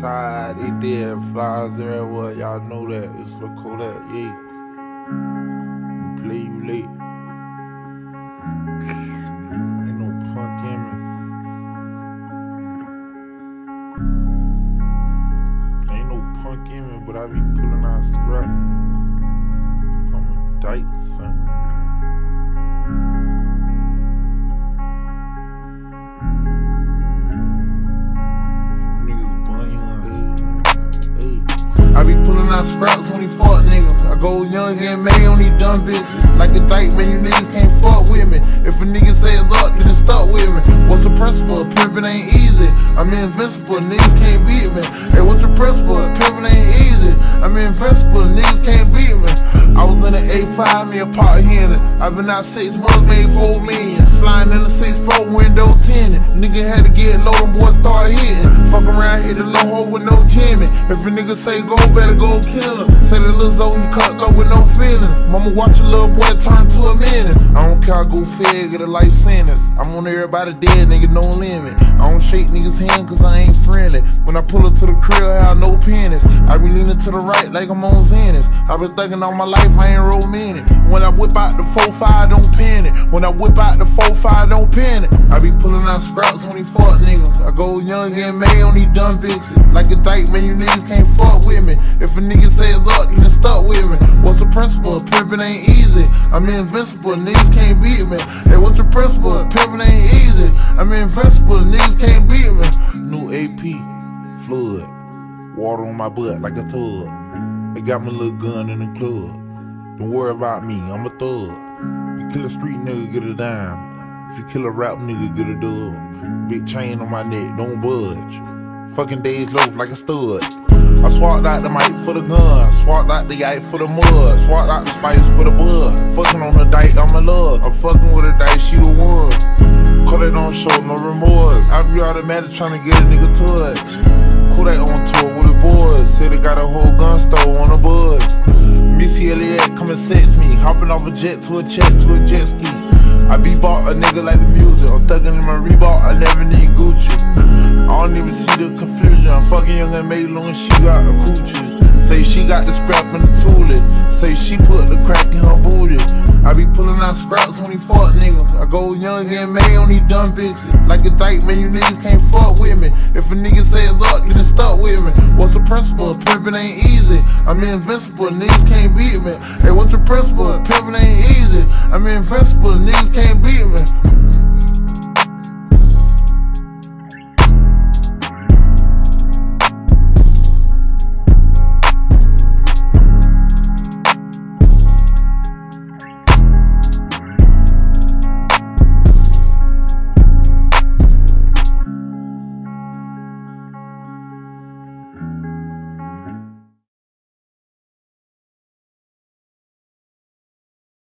Tide, they did flies everywhere. Y'all know that. It's the Kodak, yeah. You play, you late. Ain't no punk in me. Ain't no punk in me, but I be pulling out scrap. I'm a dyke, son. Scraps when he fuck niggas. I go Young M.A on these dumb bitches. Like a dyke, man, you niggas can't fuck with me. If a nigga say it's up, then it's stuck with me. What's the principle? Pimpin' ain't easy. I'm invincible, niggas can't beat me. Hey, what's the principle? Pimpin' ain't easy. I'm invincible, niggas can't beat me. I was in the A5, me a pot hinting. i been out six months, made four million. Jimmy. If a nigga say go, better go kill him. Say the little you cut up with no feelings. Mama watch a little boy turn to. I don't care, I go fed, get a life sentence. I'm on everybody dead, nigga, no limit. I don't shake niggas' hand cause I ain't friendly. When I pull up to the crib, I have no penis. I be leaning to the right like I'm on Xanax. I been thinking all my life, I ain't minute. When I whip out the 4-5, don't panic. When I whip out the 4-5, don't panic. I be pulling out scraps when he fuck niggas. I go Young M.A on these dumb bitches. Like a dyke, man, you niggas can't fuck with me. If a nigga say it's up, then it's stuck with me. What's the principle? Pimpin' ain't easy. I'm invincible, niggas can't beat me. Hey, what's the principle? Pimpin' ain't easy. I'm invincible, niggas can't beat me. New AP, flood. Water on my butt like a tub. They got my little gun in the club. Don't worry about me, I'm a thug. You kill a street nigga, get a dime. If you kill a rap nigga, get a dub. Big chain on my neck, don't budge. Fucking days loaf like a stud. I swapped out the mic for the gun, swapped out the yike for the mud, swapped out the spice for the bud. Fucking on the dyke, I'm in love. I'm fucking with a dice, she the one. Call it on show, no remorse. I be automatic trying to get a nigga touch. Kodak on tour with his boys. Said they got a whole gun store on the buzz. Missy Elliott come and sex me. Hopping off a jet to a jet to a jet ski. I be bought a nigga like the music. I'm thugging in my Reebok, I never need Gucci. I don't even see the confusion. I'm fucking young and made long as she got a coochie. Say she got the scrap in the toolie. Say she put the crack in her booty. I be pulling out scraps when he fuck niggas. I go Young M.A on these dumb bitches. Like a dyke, man, you niggas can't fuck with me. If a nigga say it's up, then it's stuck with me. What's the principle? Pimpin' ain't easy. I'm invincible, niggas can't beat me. Hey, what's the principle? Pimpin' ain't easy. Invincible, niggas can't beat me.